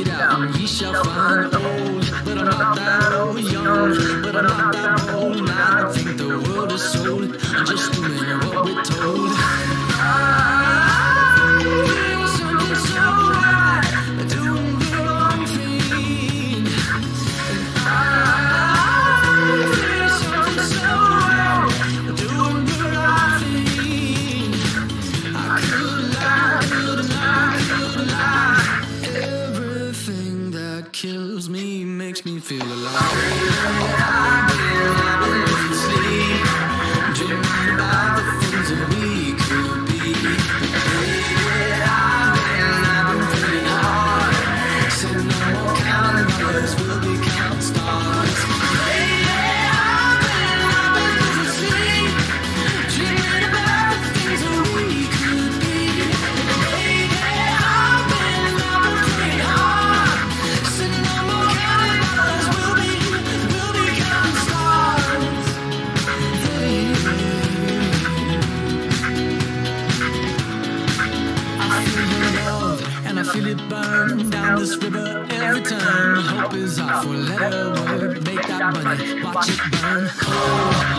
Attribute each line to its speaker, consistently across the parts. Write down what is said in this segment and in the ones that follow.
Speaker 1: it out, ye shall find old, but I'm not that old, young, but I'm not that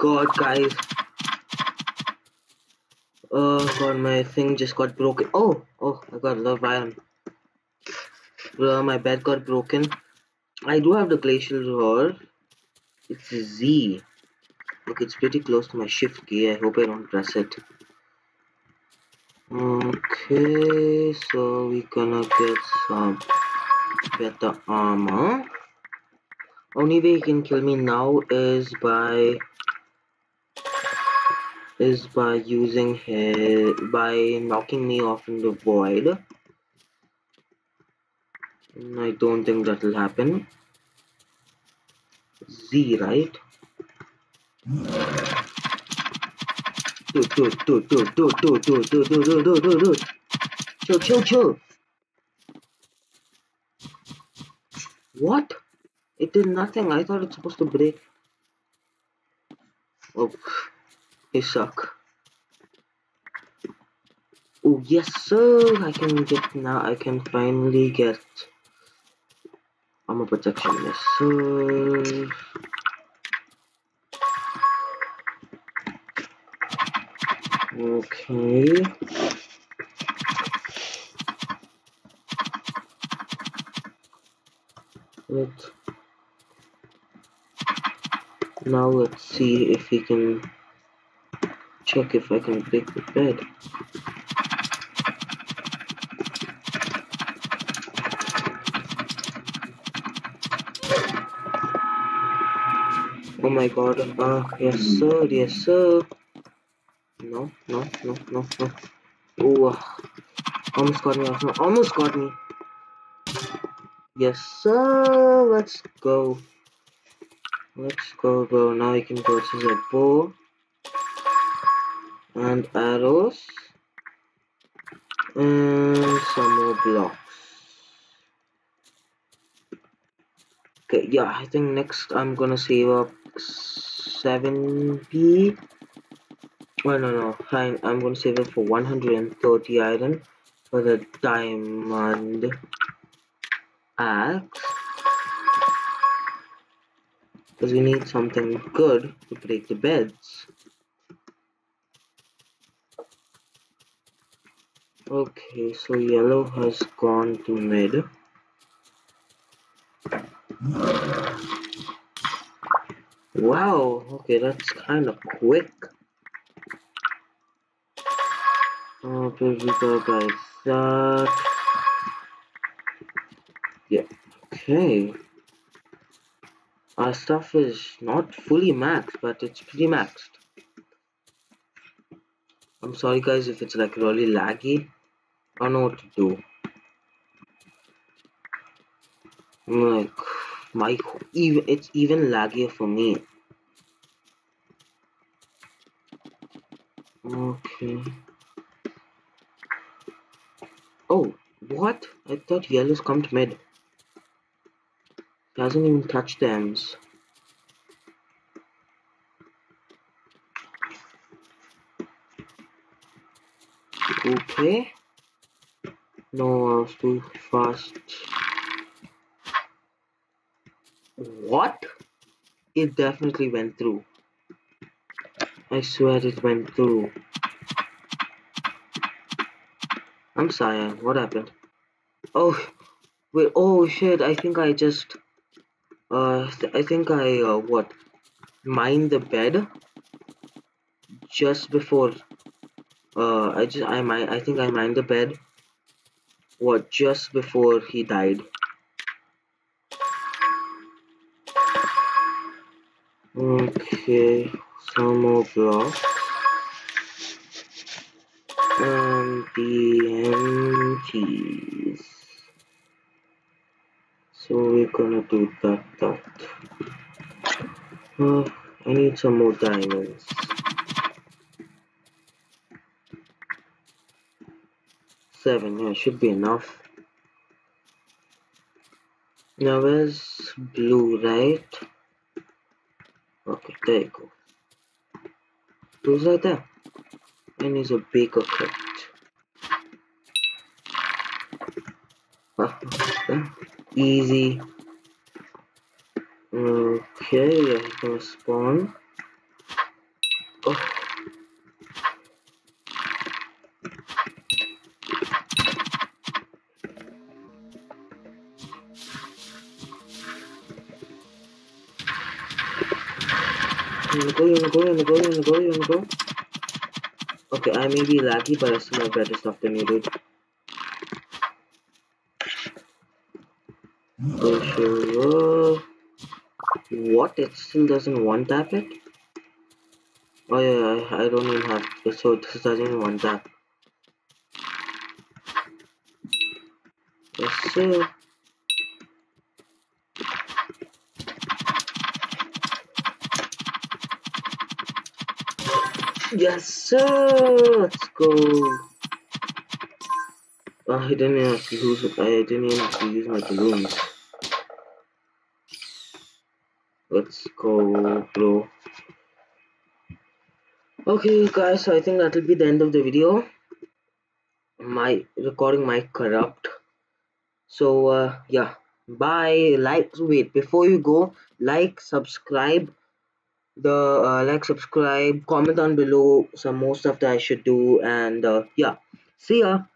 Speaker 2: god, guys. Oh god, my thing just got broken. Oh, oh, I got love iron. Well, my bed got broken. I do have the glacial roar. It's Z. Look, it's pretty close to my shift key. I hope I don't press it. Okay, so we gonna get some better armor. Only way he can kill me now is by is by using his by knocking me off in the void. And I don't think that will happen. Z, right? Chill chill chill. What? It did nothing. I thought it's supposed to break. Oh, you suck. Oh yes sir, I can get now. I can finally get armor protection. Yes sir. Okay. Let's now let's see if we can check if I can break the bed. Oh my god, ah, yes sir, yes sir. No, no, no, no, no. Oh, almost got me, almost got me. Yes sir, let's go. Let's go, bro. Now we can purchase a bow and arrows and some more blocks. Okay, yeah, I think next I'm gonna save up 7p. Oh, no, no, fine. I'm gonna save it for 130 iron for the diamond axe because we need something good to break the beds. Okay, so yellow has gone to mid. Wow, okay, that's kind of quick. Oh, okay, we go guys that. Yeah, okay. Our stuff is not fully maxed, but it's pretty maxed. I'm sorry guys if it's like really laggy. I know what to do. like my even it's even laggier for me. Okay. Oh, what? I thought yellow's come to mid. Doesn't even touch the ends. Okay. No, I was too fast. What? It definitely went through. I swear it went through. I'm sorry, what happened? Oh, wait, oh shit, I think I just uh, I think I uh, what mined the bed just before. Uh, I just I I think I mined the bed. What just before he died. Okay, some more blocks. And the empties. So we're gonna do that, that. Uh, I need some more diamonds. Seven, yeah, should be enough. Now where's blue, right? Okay, there you go. Blue's right there. And he's a baker cut. easy. Okay, yeah, he's gonna spawn. Oh. Wanna go, you wanna go, you wanna go, you wanna go, you wanna go? Okay, I may be laggy, but I still have better stuff than you, dude. What? It still doesn't one tap it? Oh yeah, I, I don't even have so this doesn't one tap. Yes sir. Yes sir. Let's go. I didn't even have to use I didn't even have to use my balloons. Let's go, bro. Okay, guys, so I think that will be the end of the video. My recording might corrupt. So, uh, yeah. Bye. Like, wait, before you go, like, subscribe, the uh, like, subscribe, comment down below some more stuff that I should do, and uh, yeah. See ya.